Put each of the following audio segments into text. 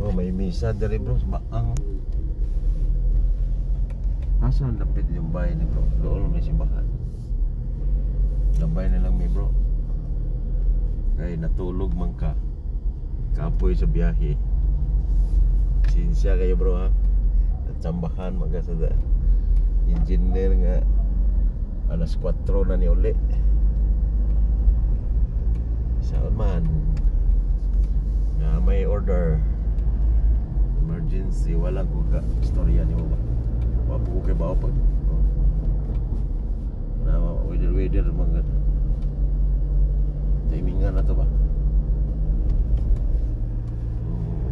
Oh, may misa dere bro, sa. Asa ang lapit yung bahay ni bro? Doon may simbahan. Lambay na lang may bro. Kay natulog man ka. Kapoy sa biyahe. Sinsya kayo bro ha. At sambahan mga sa da. Engineer nga alas 4 na ni uli. Saan man? Nga may order. Emergency, wala ko ka istorya ni mo ba? Wapo ko bawa pag. Oh. Na weather weather mga timingan na to ba? Hmm,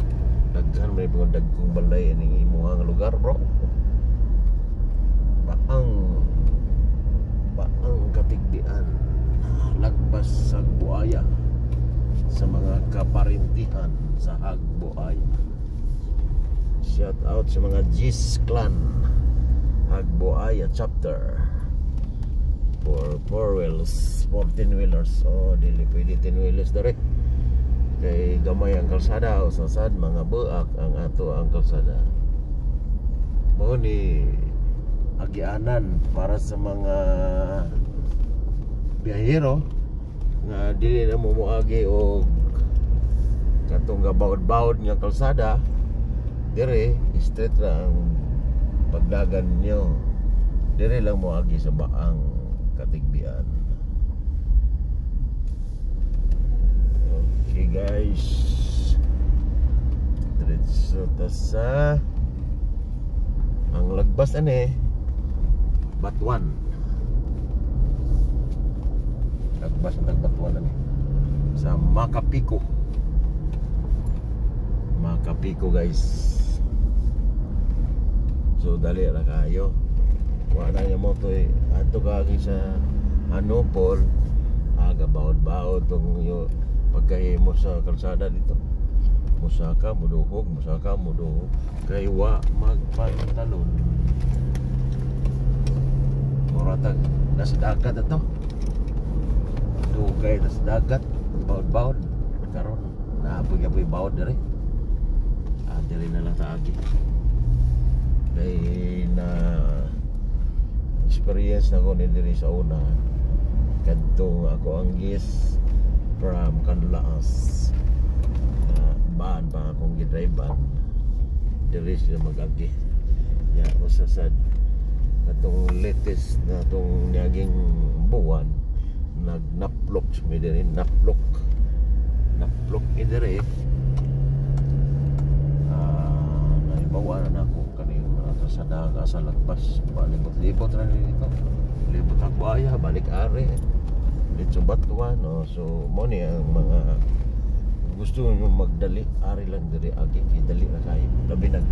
Daghan may mga dagkong balay ning imo nga lugar, bro. Baang baang katigdian lagbas sa buaya sa mga kaparintihan sa Hagbuaya. Shout out sa mga Gis clan. Hagbuaya chapter. For four wheels 14 wheelers. Oh dili pwede 10 wheelers dere. Kay gamay ang kalsada usasad mga buak ang ato ang kalsada. Mo ni agianan para sa mga biyahero nga dili na mo moagi og katong gabawod-bawod nga kalsada dire straight ra ang pagdagan nyo dire lang moagi sa baang katigbian. Okay guys. Diretso ta sa ang lagbas ane Batuan. Lagbas ang Batuan ane sa Makapiko Makapiko guys So dali ra kayo Wala niya mo to eh. Ato kagi sa Anopol Aga bawod-bawod tong yo pagkahimo sa kalsada dito. Musaka muduhog, musaka muduhog. Kay wa magpantalon Muratag nasa dagat ato Dugay nasa dagat. Bawod-bawod Karon. Naapoy-apoy bawod dere. Ah, dere na lang sa agi kay na experience na ko ni diri sa una. Kadtong ako ang gis from Canlaas. Uh, baan pa akong gidrivean. Diri sila magagi. Ya usa sad. Katong latest na tong naging buwan nagnaplok mi diri naplok naplok mi diri. Ah naibawa na ako sa daga sa lagbas. Palibot-libot ra ni dito libot ang buaya balik are dito batuan no? So mo ang mga gusto nyo magdali ari lang diri agi kay dali na kayo labi nag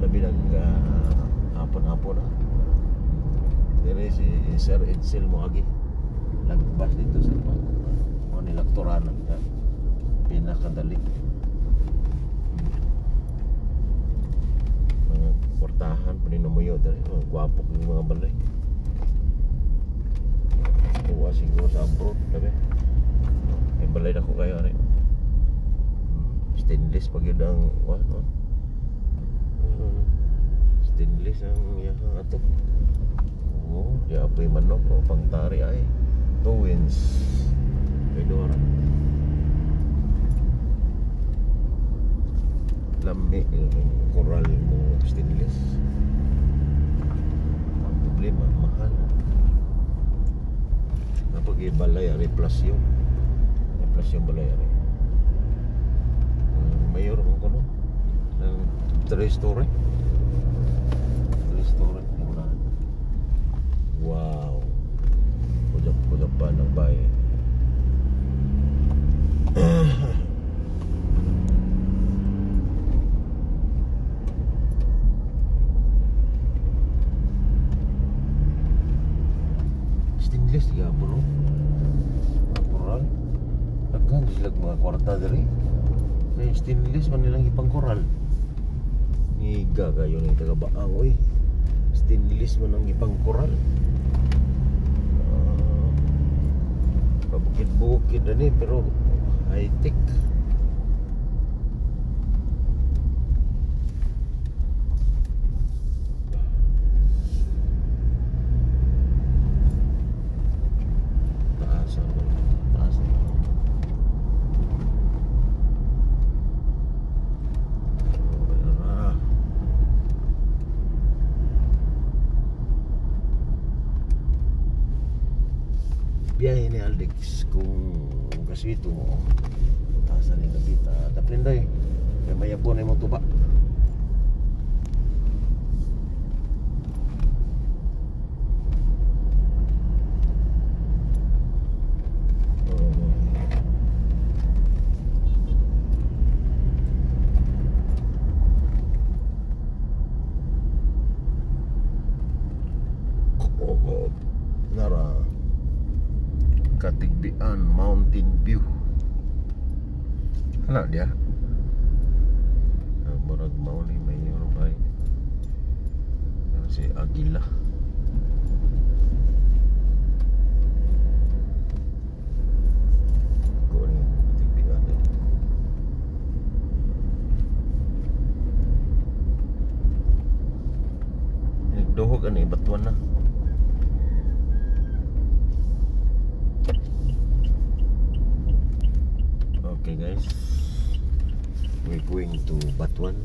labi nag uh, hapon-hapon na diri si Sir Edsel mo agi lagbas dito sa mo ni laktoranan ka. Pinakadali mga portahan paninamuyo dali. Mga gwapok ng mga balay. Tuwa siguro sa abroad sabi may balay na ko kayo rin stainless pag yun ang what no? Uh, stainless ang yahang ato. Oo di apoy manok o pangtari ay. Two wins. Kay Dora. Lami yung coral mo stainless napag ibalay ari plus yung plus yung balay ari. Uh, mayor mo ko no? Ng three story three story muna. Wow. Kujap kujap pa ng bahay stainless tiga bro koral daghan sila mga kwarta diri. Kay stainless man nilang ipang koral ngiga kayo ni taga baang oy stainless man ang ipang koral uh, pabukid-bukid ani pero high tech biyahe ni Aldex kung kaswito mo. Asa ni Nabita. Taprinday. Kaya mayabon ay mo tuba. Oo. Nara Katigbian Mountain View. Ano dia? Ah, Murag mao ni Mayor bay Ano si Agila guys We're going to Batuan